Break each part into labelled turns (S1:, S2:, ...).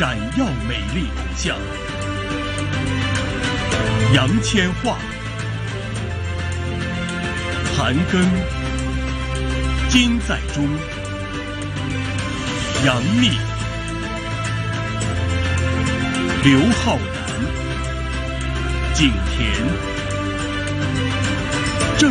S1: 闪耀美丽偶像。杨千嬅、韩庚、金在中、杨幂、刘昊然、景甜、郑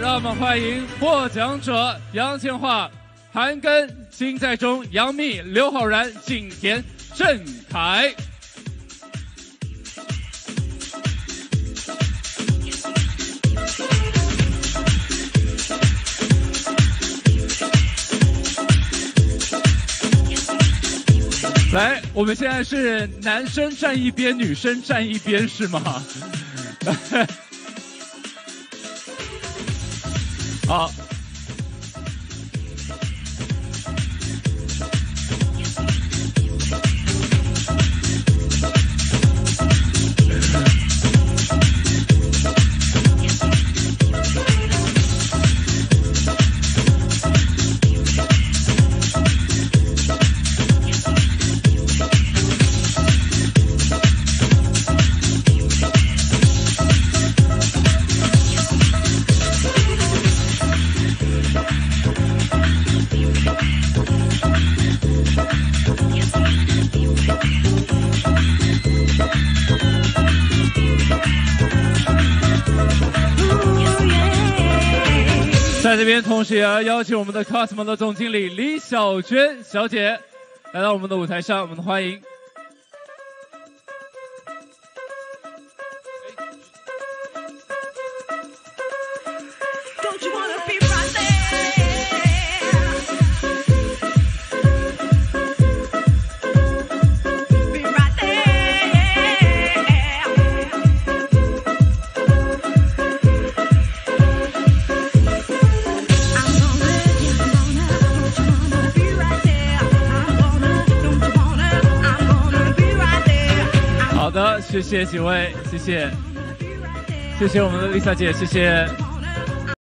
S2: 让我们欢迎获奖者杨千嬅、韩庚、金在中、杨幂、刘昊然、景甜、郑恺。来，我们现在是男生站一边，女生站一边，是吗？好。在这边，同时也要邀请我们的 Cosmo 的总经理李小娟小姐来到我们的舞台上，我们的欢迎。好的，谢谢几位，谢谢，谢谢我们的 Lisa 姐，谢谢。